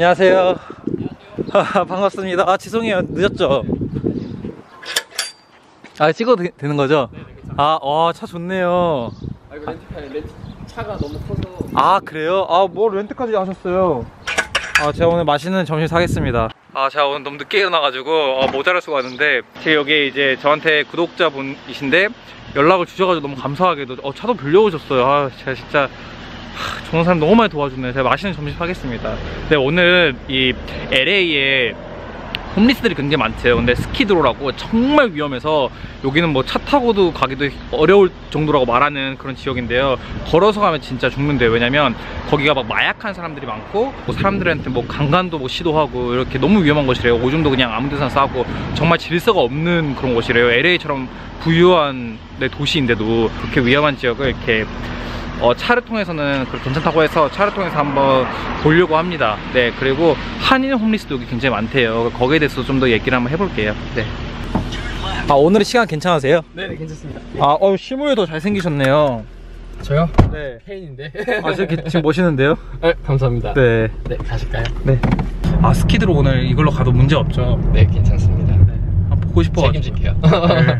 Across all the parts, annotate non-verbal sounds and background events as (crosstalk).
안녕하세요. (laughs) 반갑습니다. 아, 죄송해요. 늦었죠? 아, 찍어도 되, 는 거죠? 아, 와, 차 좋네요. 아 이거 렌트카에 렌트 차가 너무 커서 아, 그래요? 아, 뭐 렌트까지 하셨어요? 아, 제가 오늘 맛있는 점심 사겠습니다. 아, 제가 오늘 너무 늦게 일어나가지고 어, 모자랄 수가 있는데 제 여기 이제 저한테 구독자분이신데 연락을 주셔가지고 너무 감사하게도 어, 차도 빌려오셨어요. 아, 제가 진짜 하, 좋은 사람 너무 많이 도와주네요. 제가 맛있는 점심 사겠습니다. 네, 오늘 이 LA에 홈리스들이 굉장히 많대요. 근데 스키드로라고 정말 위험해서 여기는 뭐 차 타고도 가기도 어려울 정도라고 말하는 그런 지역인데요. 걸어서 가면 진짜 죽는데요. 왜냐면 거기가 막 마약한 사람들이 많고 뭐 사람들한테 뭐 강간도 뭐 시도하고 이렇게 너무 위험한 곳이래요. 오줌도 그냥 아무 데나 싸고 정말 질서가 없는 그런 곳이래요. LA처럼 부유한 네, 도시인데도 그렇게 위험한 지역을 이렇게 어, 차를 통해서는 괜찮다고 해서 차를 통해서 한번 보려고 합니다. 네, 그리고 한인 홈리스도 여기 굉장히 많대요. 거기에 대해서 좀 더 얘기를 한번 해볼게요. 네. 아, 오늘은 시간 괜찮으세요? 네네 괜찮습니다 아, 어, 실물도 잘생기셨네요. 저요? 네. 페인인데 아, 저기 지금 멋있는데요? 네 감사합니다 네. 네 가실까요? 네. 아, 스키드로 오늘 이걸로 가도 문제 없죠? 네 괜찮습니다 네. 아, 보고 싶어가지고. 책임질게요 네.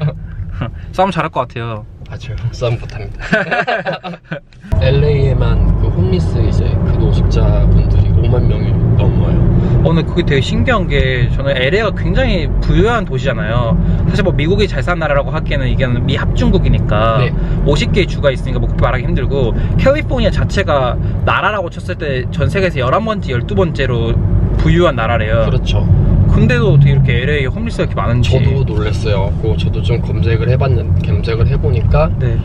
(laughs) 싸움 잘할 것 같아요. 맞아요 싸움 못합니다 (laughs) LA에만 그 홈리스 이제 그 노숙자분들이 5만 명이 넘어요 오늘 그게 되게 신기한 게 저는 LA가 굉장히 부유한 도시잖아요. 사실 뭐 미국이 잘 사는 나라라고 하기에는 이게 미 합중국이니까 네. 50개의 주가 있으니까 뭐 그렇게 말하기 힘들고 캘리포니아 자체가 나라라고 쳤을 때 전 세계에서 11번째, 12번째로 부유한 나라래요. 그렇죠 근데도 어떻게 이렇게 LA에 홈리스가 이렇게 많은지. 저도 놀랐어요. 그 저도 좀 검색을 해봤는 검색을 해보니까 네.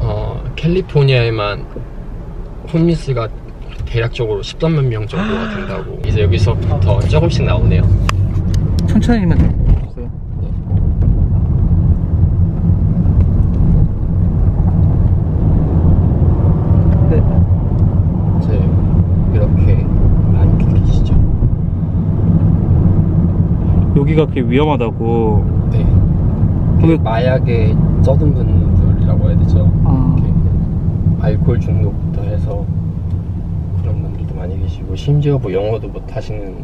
어, 캘리포니아에만 홈리스가 대략적으로 13만 명 정도가 된다고. 이제 여기서부터 조금씩 나오네요. 천천히만 됐어요. 네. 이제 이렇게 많이 계시죠 여기가 그렇게 위험하다고. 네그 마약에 쩌든 분들이라고 해야 되죠 아. 이렇게 알코올 중독부터 해서 그런 분들도 많이 계시고 심지어 뭐 영어도 못 하시는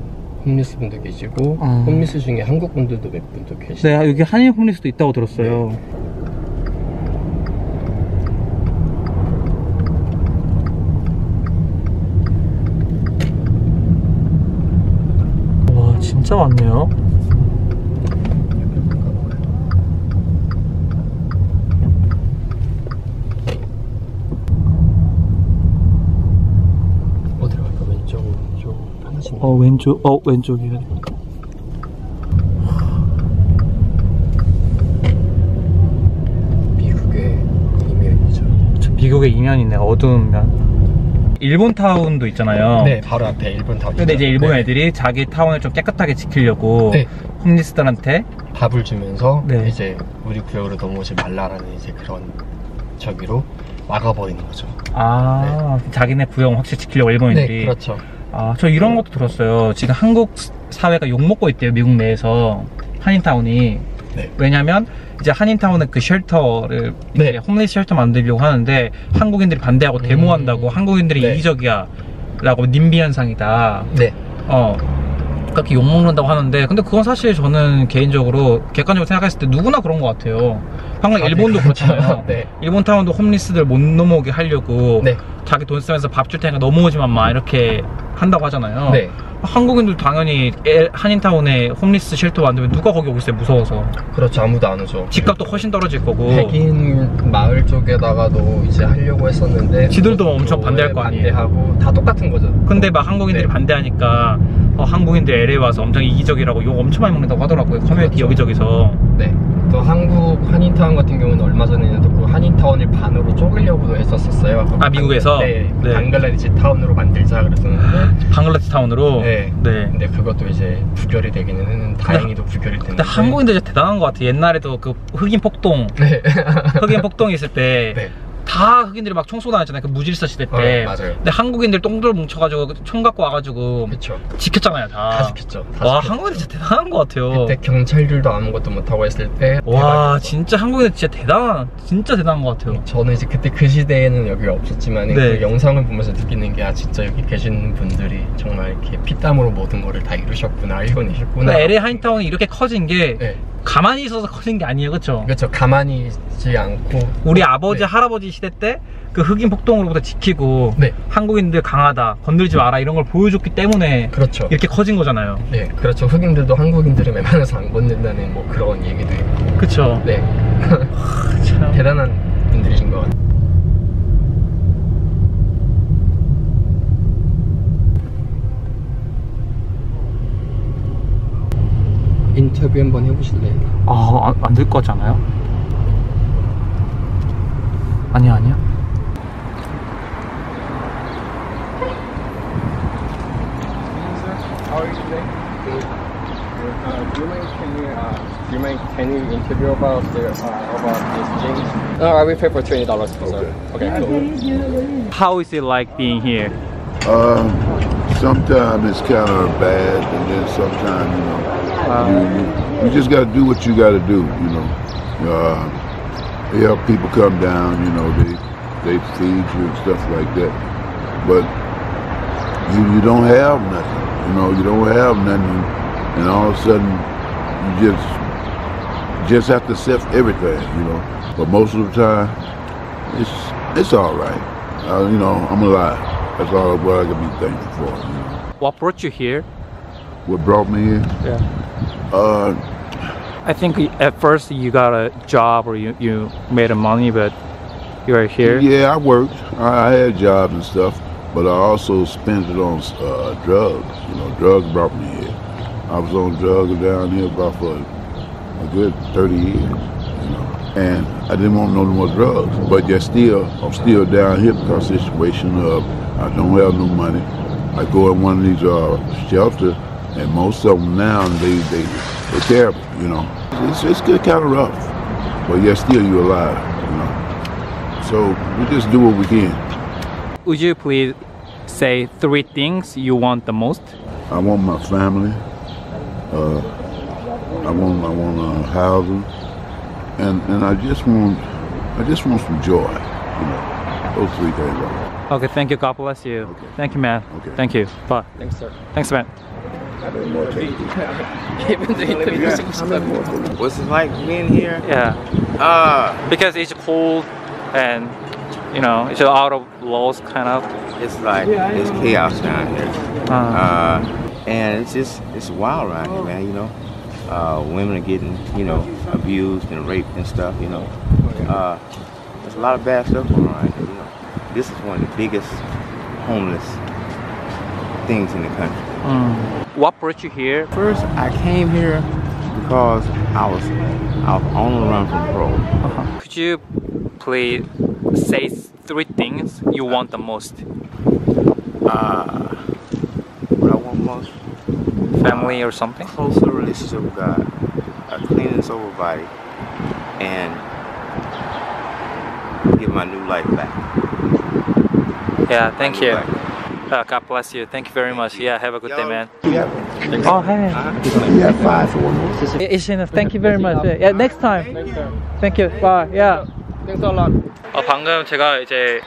홈리스 분도 계시고 아. 홈리스 중에 한국 분들도 몇 분도 계시고 네, 여기 한인 홈리스도 있다고 들었어요. 와, 진짜 많네요. 어디로 갈까 왼쪽 왼쪽 하나씩 어, 왼쪽, 어, 왼쪽이요. 미국의 이면이죠 저 미국의 이면이네, 어두운 면. 일본 타운도 있잖아요. 네 바로 앞에 일본 타운 근데 이제 일본 네. 애들이 자기 타운을 좀 깨끗하게 지키려고 네. homeless들한테 밥을 주면서 네. 이제 우리 구역으로 넘어오지 말라라는 이제 그런 저기로 막아버리는 거죠. 아 자기네 구역 확실히 지키려고 일본인들이 네, 그렇죠. 아, 저 이런 것도 들었어요. 지금 한국 사회가 욕먹고 있대요, 미국 내에서. 한인타운이. 네. 왜냐면, 이제 한인타운은 그 shelter를, 네. 이제 homeless shelter 만들려고 하는데, 한국인들이 반대하고 음. 데모한다고, 한국인들이 네. 이기적이야. 라고, 님비 현상이다. 네. 어. 그렇게 욕먹는다고 하는데, 근데 그건 사실 저는 개인적으로, 객관적으로 생각했을 때 누구나 그런 것 같아요. 방금 아, 네, 일본도 그렇죠. 그렇잖아요. (laughs) 네. 일본 타운도 홈리스들 못 넘어오게 하려고, 네. 자기 돈 쓰면서 밥 줄 테니까 넘어오지만 마 이렇게 한다고 하잖아요. 네. 한국인들 당연히 엘- 한인타운에 홈리스 쉘터 만들면 누가 거기 오겠어요 무서워서 그렇죠. 아무도 안 오죠. 집값도 훨씬 떨어질 거고 백인 마을 쪽에다가도 이제 하려고 했었는데 지들도 엄청 반대할 거 아니에요. 반대하고 다 똑같은 거죠. 근데 막 한국인들이 네. 반대하니까 어, 한국인들 LA 와서 엄청 이기적이라고 욕 엄청 많이 먹는다고 하더라고요 커뮤니티 그렇죠. 여기저기서 네. 또 한국 한인타운 같은 경우는 얼마 전에는 또그 한인타운을 반으로 쪼개려고도 했었었어요. 아, 미국에서? 네. 네. 방글라데시 타운으로 만들자 그랬었는데 방글라데시 타운으로 네. 네. 근데 그것도 이제 부결이 되기는 했는데 다행히도 부결이 됐는데 근데 한국인들 대단한 것 같아 옛날에도 그 흑인 폭동 네. 흑인 폭동이 있을 때 네. 다 흑인들이 막 총 쏘고 다녔잖아요. 그 무질서 시대 때. 어, 맞아요. 근데 한국인들 똥들 뭉쳐가지고 총 갖고 와가지고 그쵸. 지켰잖아요, 다. 다 지켰죠. 다 와, 지켰죠. 한국인들 진짜 대단한 것 같아요. 그때 경찰들도 아무것도 못하고 했을 때 와. 진짜 한국인들 진짜 대단, 진짜 대단한 것 같아요. 저는 이제 그때 그 시대에는 여기가 없었지만 네. 그 영상을 보면서 느끼는 게 아 진짜 여기 계시는 분들이 정말 이렇게 피땀으로 모든 거를 다 이루셨구나 이뤄내셨구나 근데 LA 하인타운이 이렇게 커진 게 네. 가만히 있어서 커진 게 아니에요, 그렇죠? 그렇죠 가만히 있지 않고 우리 아버지 네. 할아버지 시대 때 그 흑인 폭동으로부터 지키고 네. 한국인들 강하다 건들지 마라 이런 걸 보여줬기 때문에 그렇죠 이렇게 커진 거잖아요 네 그렇죠 흑인들도 한국인들을 웬만해서 안 건든다는 뭐 그런 얘기도 있고 그쵸 네 (laughs) 참. 대단한 분들이신 것 같아요 인터뷰 한번 해보실래요? 아, 안될 것 같지 않아요? 아니야, 아니야. How are you today? Good. Uh, do you mind can you uh, do you mind can you interview about the uh, about this jeans? No, I will pay for twenty dollars. Okay. Okay. Cool. How is it like being here? Uh, sometimes it's kind of bad, and then sometimes you know, you, you, you just got to do what you got to do. You know, uh, they help people come down. You know, they they feed you and stuff like that. But you you don't have nothing. You know, you don't have nothing, and all of a sudden you just just have to accept everything. You know, but most of the time it's it's all right. Uh, you know, I'm alive. That's all what I can be thankful for. You know. What brought you here? What brought me here? Yeah. Uh, I think at first you got a job or you, you made a money, but you are here. yeah, I worked. I, I had jobs and stuff, but I also spent it on uh, drugs. You know, drugs brought me here. I was on drugs down here about for a good 30 years. And I didn't want no more drugs. But yet still, I'm still down here because of the situation of I don't have no money. I go in one of these uh, shelters, and most of them now they they they're terrible. You know, it's it's good kind of rough, but yet still you're alive. You know, so we just do what we can. Would you please say three things you want the most? I want my family. Uh, I want I want uh, housing, and and I just want I just want some joy, you know. Those three things. Right? Okay, thank you. God bless you. Okay. Thank you, man. Okay. Thank you. Bye. Thanks, sir. Thanks, man. (laughs) What's it like being here? Yeah. Uh, because it's cold and you know it's out of laws kind of. It's like it's chaos down here. Uh, uh, and it's just it's wild around here, man. You know, uh, women are getting you know abused and raped and stuff. You know, uh, there's a lot of bad stuff going on. Right here, you know, this is one of the biggest homeless things in the country. mm. What brought you here? First, I came here because I was I was on the run from parole. Uh-huh. Could you please say three things you want the most? Uh, what I want most. Family or something? closer relationship with God, a clean and sober body, and give my new life back. Yeah, thank you. Uh, God bless you. Thank you very much. Yeah, have a good day, Yo. man. Yeah. Oh, hey. Uh-huh. It's enough. Thank you very much. Yeah, next time. Thank you. Bye. Yeah. Thanks a lot. 어, 방금 제가 이제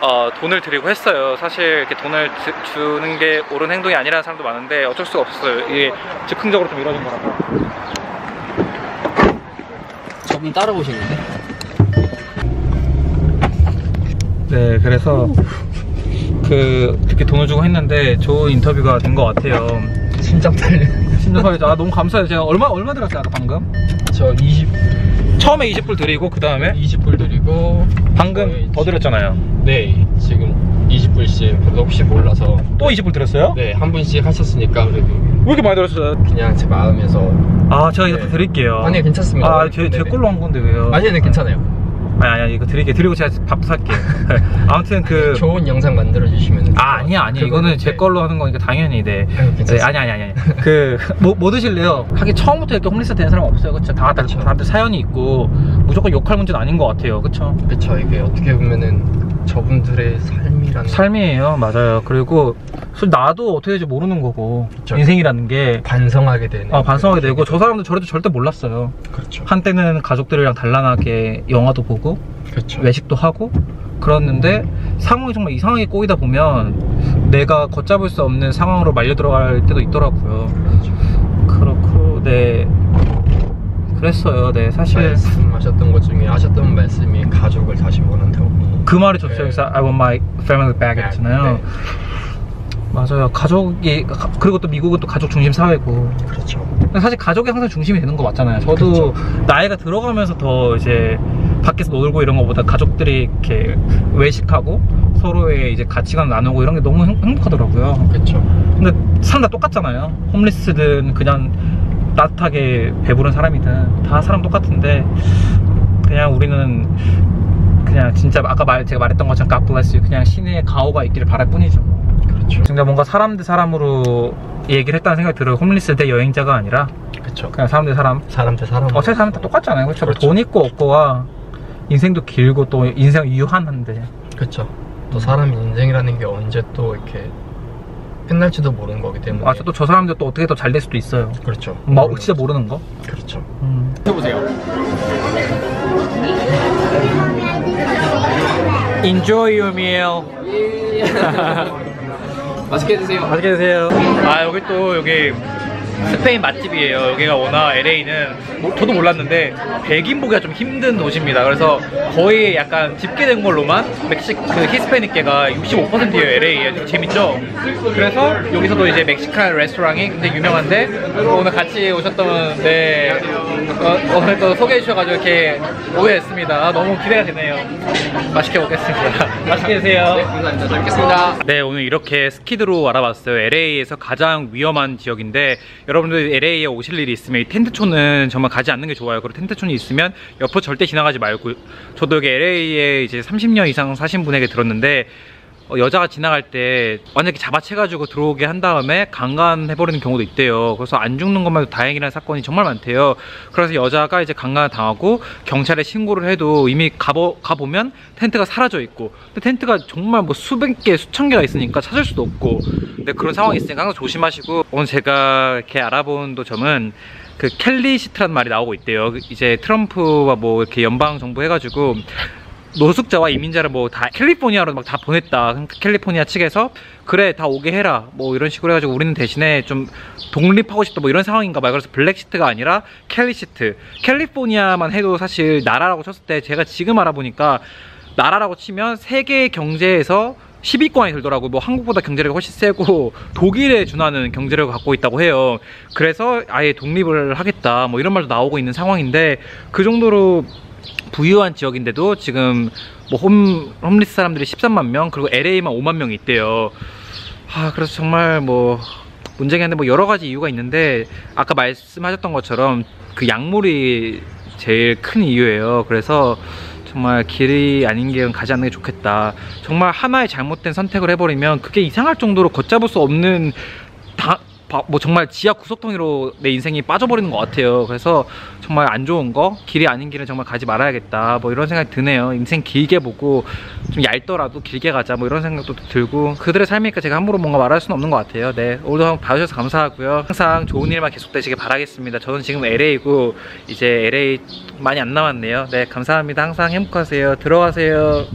어, 돈을 드리고 했어요. 사실 이렇게 돈을 드- 주는 게 옳은 행동이 아니라는 사람도 많은데 어쩔 수가 없었어요. 이게 즉흥적으로 좀 이루어진 거라서. 저분 따라오시는데? 네, 그래서 그 그렇게 돈을 주고 했는데 좋은 인터뷰가 된 것 같아요. 심장 떨려. 심정하게 아 너무 감사해요. 제가 얼마 얼마 들었어요, 아까 방금? 저 20, 처음에 20불 드리고 그 다음에 20불 드리고 방금 더 드렸잖아요. 네, 지금 20불씩 그래도 혹시 몰라서 또 20불 드렸어요? 네, 한 분씩 하셨으니까 그래도 왜 이렇게 많이 들었어요? 그냥 제 마음에서 아 제가 이거 네. 다 드릴게요. 아니요, 괜찮습니다. 아, 제, 제 네네. 걸로 한 건데 왜요? 아니요, 네, 괜찮아요. 아니 아니 이거 드릴게 드리고 제가 밥도 살게요 (laughs) 아무튼 그 좋은 영상 만들어 주시면 아 아니야 아니야 이거는 제 걸로 하는 거니까 당연히 네, 네. 아니 아니 아니 아니 그뭐 뭐 드실래요? 하긴 처음부터 이렇게 홈리스 되는 사람 없어요 그쵸 다들 그쵸. 다들 사연이 있고 무조건 욕할 문제는 아닌 것 같아요 그쵸 그쵸 이게 어떻게 보면은 저분들의 삶이라는 삶이에요. 맞아요. 그리고 나도 어떻게 될지 모르는 거고 그쵸. 인생이라는 게 반성하게 되는 아, 반성하게 되고 저 사람도 저래도 절대 몰랐어요. 그렇죠. 한때는 가족들이랑 단란하게 영화도 보고 그렇죠. 외식도 하고 그랬는데 상황이 정말 이상하게 꼬이다 보면 내가 걷잡을 수 없는 상황으로 말려 들어갈 때도 있더라고요. 그렇고 네. 그랬어요. 네 사실 말씀하셨던 것 중에 하셨던 말씀이 가족을 다시 원한다고 그 말이 좋죠 네. 그래서 I want my family back 했잖아요 네. 맞아요 가족이 가- 그리고 또 미국은 또 가족 중심 사회고 그렇죠 사실 가족이 항상 중심이 되는 거 맞잖아요. 저도 나이가 들어가면서 더 이제 밖에서 놀고 이런 거보다 가족들이 이렇게 외식하고 서로의 이제 가치관 나누고 이런 게 너무 행, 행복하더라고요. 그렇죠 근데 사람 다 똑같잖아요. 홈리스든 그냥 따뜻하게 배부른 사람이든 다 사람 똑같은데 그냥 우리는 그냥 진짜 아까 말 제가 말했던 것처럼 God bless you 그냥 신의 가호가 있기를 바랄 뿐이죠. 그렇죠 진짜 뭔가 사람 대 사람으로 얘기를 했다는 생각이 들어요. 홈리스 대 여행자가 아니라 그렇죠 그냥 사람 대 사람. 사람 대 사람 어차피 사람 다 똑같잖아요. 그렇죠? 그렇죠. 돈 있고 없고가 인생도 길고 또 인생 유한한데. 그렇죠 또 사람 인생이라는 게 언제 또 이렇게 끝날지도 모르는 거기 때문에 맞아. 또저 사람들 또 어떻게 더 잘 될 수도 있어요. 그렇죠 뭐 진짜 모르는 거. 그렇죠 음. 해보세요 Enjoy your meal. (laughs) 맛있게 드세요 맛있게 드세요. 아 여기 또 여기 스페인 맛집이에요. 여기가 워낙 LA는 뭐, 저도 몰랐는데 백인 보기가 좀 힘든 도시입니다. 그래서 거의 약간 집계된 걸로만 멕시 그 히스패닉계가 65%예요 LA에 재밌죠? 그래서 여기서도 이제 멕시칸 레스토랑이 굉장히 유명한데 오늘 같이 오셨던 네 어, 오늘 또 소개해 주셔가지고 이렇게 오게 됐습니다. 아, 너무 기대가 되네요. 맛있게 먹겠습니다. (laughs) 맛있게 드세요. 감사합니다 잘 먹겠습니다 네 오늘 이렇게 스키드로 알아봤어요 LA에서 가장 위험한 지역인데 여러분들 LA에 오실 일이 있으면 이 텐트촌은 정말 가지 않는 게 좋아요. 그리고 텐트촌이 있으면 옆으로 절대 지나가지 말고. 저도 여기 LA에 이제 30년 이상 사신 분에게 들었는데 어, 여자가 지나갈 때 이렇게 잡아채가지고 들어오게 한 다음에 강간해버리는 경우도 있대요. 그래서 안 죽는 것만 해도 다행이라는 사건이 정말 많대요. 그래서 여자가 이제 강간을 당하고 경찰에 신고를 해도 이미 가보, 가보면 텐트가 사라져 있고 근데 텐트가 정말 뭐 수백 개, 수천 개가 있으니까 찾을 수도 없고 근데 그런 상황이 있으니까 항상 조심하시고 오늘 제가 이렇게 알아본 또 점은 그 켈리 시트라는 말이 나오고 있대요. 그 이제 트럼프와 뭐 이렇게 연방 정부 해가지고 노숙자와 이민자를 뭐 다 캘리포니아로 막 다 보냈다. 캘리포니아 측에서 그래 다 오게 해라. 뭐 이런 식으로 해가지고 우리는 대신에 좀 독립하고 싶다. 뭐 이런 상황인가 봐요. 그래서 Brexit가 아니라 Calexit. 캘리포니아만 해도 사실 나라라고 쳤을 때 제가 지금 알아보니까 나라라고 치면 세계 경제에서 10위권이 들더라고요. 뭐 한국보다 경제력이 훨씬 세고 (laughs) 독일에 준하는 경제력을 갖고 있다고 해요. 그래서 아예 독립을 하겠다. 뭐 이런 말도 나오고 있는 상황인데 그 정도로 부유한 지역인데도 지금 뭐 home, homeless 사람들이 13만 명 그리고 LA만 5만 명이 있대요. 아 그래서 정말 뭐 문제긴 한데 뭐 여러 가지 이유가 있는데 아까 말씀하셨던 것처럼 그 약물이 제일 큰 이유예요. 그래서 정말 길이 아닌 길은 가지 않는 게 좋겠다. 정말 하나의 잘못된 선택을 해버리면 그게 이상할 정도로 걷잡을 수 없는 뭐 정말 지하 구석통이로 내 인생이 빠져버리는 것 같아요. 그래서 정말 안 좋은 거, 길이 아닌 길은 정말 가지 말아야겠다. 뭐 이런 생각이 드네요. 인생 길게 보고 좀 얇더라도 길게 가자. 뭐 이런 생각도 들고 그들의 삶이니까 제가 함부로 뭔가 말할 수는 없는 것 같아요. 네, 오늘도 한번 봐주셔서 감사하고요. 항상 좋은 일만 계속되시길 바라겠습니다. 저는 지금 LA고 이제 LA 많이 안 남았네요. 네, 감사합니다. 항상 행복하세요. 들어가세요.